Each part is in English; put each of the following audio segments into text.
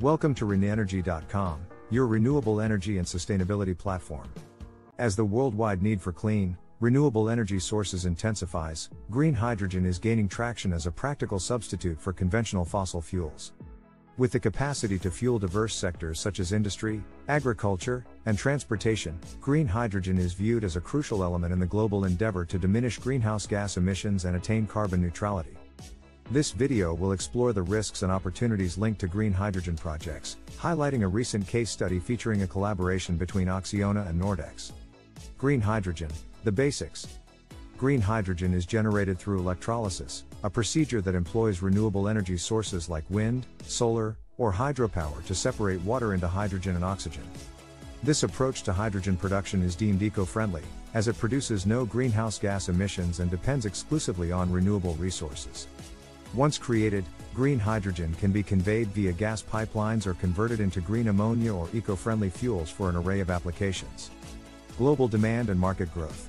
Welcome to ReneEnergy.com, your renewable energy and sustainability platform. As the worldwide need for clean, renewable energy sources intensifies, green hydrogen is gaining traction as a practical substitute for conventional fossil fuels. With the capacity to fuel diverse sectors such as industry, agriculture, and transportation, green hydrogen is viewed as a crucial element in the global endeavor to diminish greenhouse gas emissions and attain carbon neutrality. This video will explore the risks and opportunities linked to green hydrogen projects, highlighting a recent case study featuring a collaboration between Acciona and Nordex. Green hydrogen, the basics. Green hydrogen is generated through electrolysis, a procedure that employs renewable energy sources like wind, solar, or hydropower to separate water into hydrogen and oxygen. This approach to hydrogen production is deemed eco-friendly, as it produces no greenhouse gas emissions and depends exclusively on renewable resources. Once created, green hydrogen can be conveyed via gas pipelines or converted into green ammonia or eco friendly fuels for an array of applications. Global demand and market growth.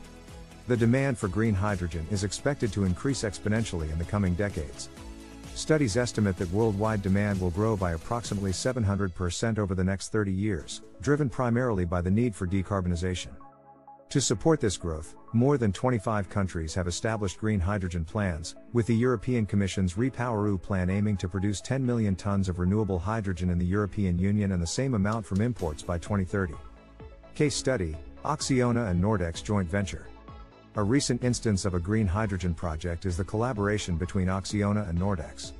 The demand for green hydrogen is expected to increase exponentially in the coming decades. Studies estimate that worldwide demand will grow by approximately 700% over the next 30 years, driven primarily by the need for decarbonization. To support this growth, more than 25 countries have established green hydrogen plans, with the European Commission's REPowerEU plan aiming to produce 10 million tons of renewable hydrogen in the European Union and the same amount from imports by 2030. Case study Acciona and Nordex joint venture. A recent instance of a green hydrogen project is the collaboration between Acciona and Nordex.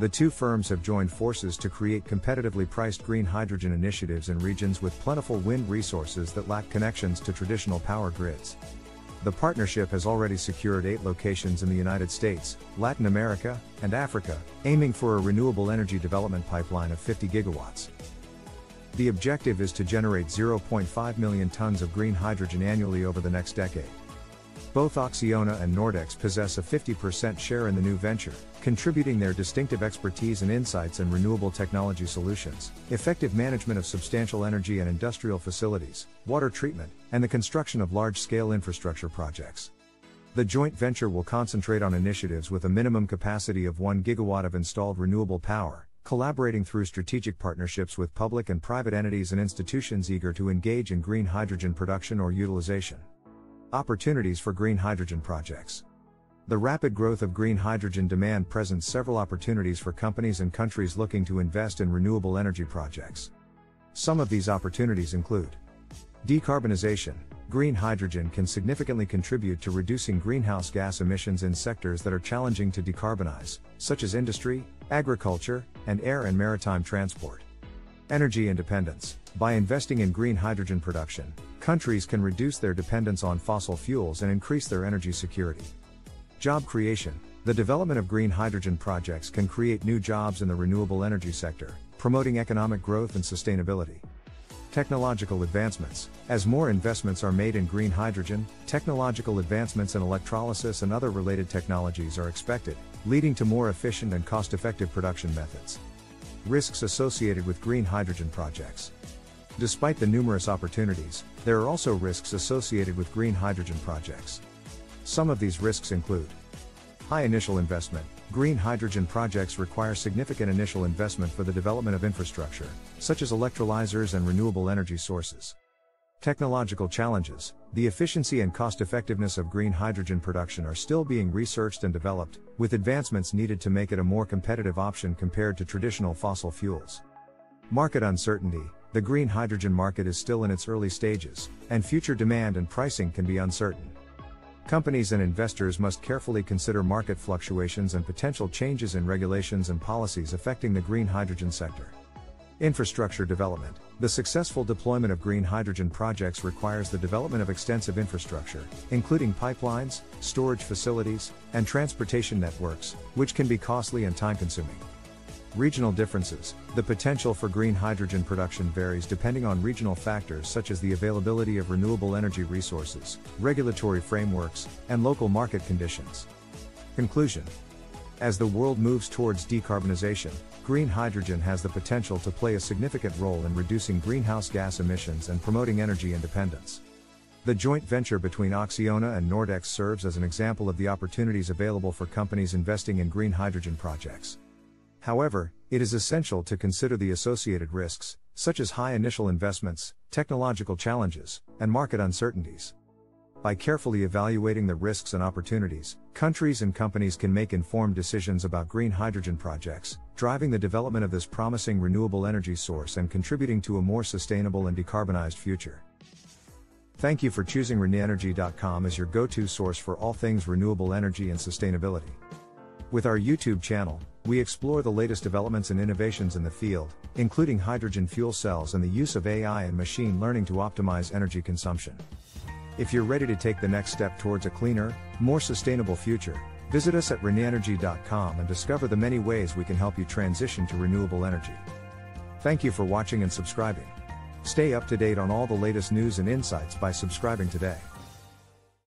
The two firms have joined forces to create competitively priced green hydrogen initiatives in regions with plentiful wind resources that lack connections to traditional power grids. The partnership has already secured eight locations in the United States, Latin America, and Africa, aiming for a renewable energy development pipeline of 50 gigawatts. The objective is to generate 0.5 million tons of green hydrogen annually over the next decade. Both Acciona and Nordex possess a 50% share in the new venture, contributing their distinctive expertise and insights in renewable technology solutions, effective management of substantial energy and industrial facilities, water treatment, and the construction of large scale infrastructure projects. The joint venture will concentrate on initiatives with a minimum capacity of 1 gigawatt of installed renewable power, collaborating through strategic partnerships with public and private entities and institutions eager to engage in green hydrogen production or utilization. Opportunities for green hydrogen projects. The rapid growth of green hydrogen demand presents several opportunities for companies and countries looking to invest in renewable energy projects. Some of these opportunities include decarbonization. Green hydrogen can significantly contribute to reducing greenhouse gas emissions in sectors that are challenging to decarbonize, such as industry, agriculture, and air and maritime transport. Energy independence. By investing in green hydrogen production, countries can reduce their dependence on fossil fuels and increase their energy security. Job creation. The development of green hydrogen projects can create new jobs in the renewable energy sector, promoting economic growth and sustainability. Technological advancements. As more investments are made in green hydrogen, technological advancements in electrolysis and other related technologies are expected, leading to more efficient and cost effective production methods. Risks associated with green hydrogen projects. Despite the numerous opportunities, there are also risks associated with green hydrogen projects. Some of these risks include high initial investment. Green hydrogen projects require significant initial investment for the development of infrastructure, such as electrolyzers and renewable energy sources. Technological challenges. The efficiency and cost effectiveness of green hydrogen production are still being researched and developed, with advancements needed to make it a more competitive option compared to traditional fossil fuels. Market uncertainty. The green hydrogen market is still in its early stages, and future demand and pricing can be uncertain. Companies and investors must carefully consider market fluctuations and potential changes in regulations and policies affecting the green hydrogen sector. Infrastructure development. The successful deployment of green hydrogen projects requires the development of extensive infrastructure, including pipelines, storage facilities, and transportation networks, which can be costly and time consuming. Regional differences. The potential for green hydrogen production varies depending on regional factors such as the availability of renewable energy resources, regulatory frameworks, and local market conditions. Conclusion As the world moves towards decarbonization, green hydrogen has the potential to play a significant role in reducing greenhouse gas emissions and promoting energy independence. The joint venture between Acciona and Nordex serves as an example of the opportunities available for companies investing in green hydrogen projects. However, it is essential to consider the associated risks, such as high initial investments, technological challenges, and market uncertainties. By carefully evaluating the risks and opportunities, countries and companies can make informed decisions about green hydrogen projects, driving the development of this promising renewable energy source and contributing to a more sustainable and decarbonized future. Thank you for choosing ReneEnergy.com as your go to source for all things renewable energy and sustainability. With our YouTube channel, we explore the latest developments and innovations in the field, including hydrogen fuel cells and the use of AI and machine learning to optimize energy consumption. If you're ready to take the next step towards a cleaner, more sustainable future, visit us at ReneEnergy.com and discover the many ways we can help you transition to renewable energy. Thank you for watching and subscribing. Stay up to date on all the latest news and insights by subscribing today.